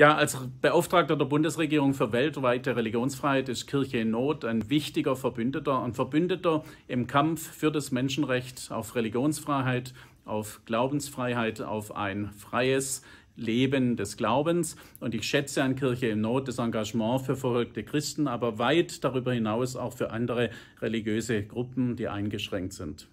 Ja, als Beauftragter der Bundesregierung für weltweite Religionsfreiheit ist Kirche in Not ein wichtiger Verbündeter, ein Verbündeter im Kampf für das Menschenrecht auf Religionsfreiheit, auf Glaubensfreiheit, auf ein freies Leben des Glaubens. Und ich schätze an Kirche in Not das Engagement für verrückte Christen, aber weit darüber hinaus auch für andere religiöse Gruppen, die eingeschränkt sind.